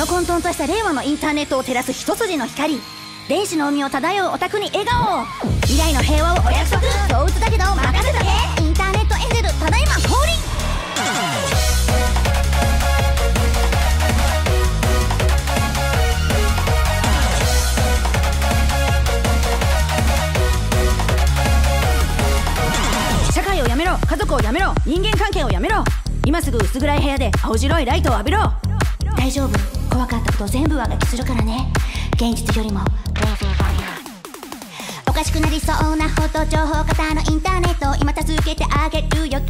の混沌とした令和のインターネットを照らす一筋の光。電子の海を漂うオタクに笑顔。未来の平和をお約束動物だけど任せとけインターネットエンジェルただいま降臨社会をやめろ。家族をやめろ。人間関係をやめろ。今すぐ薄暗い部屋で青白いライトを浴びろ。大丈夫。怖かったこと全部はがきするからね。現実よりもおかしくなりそうなほど情報型のインターネット今助けてあげるよ。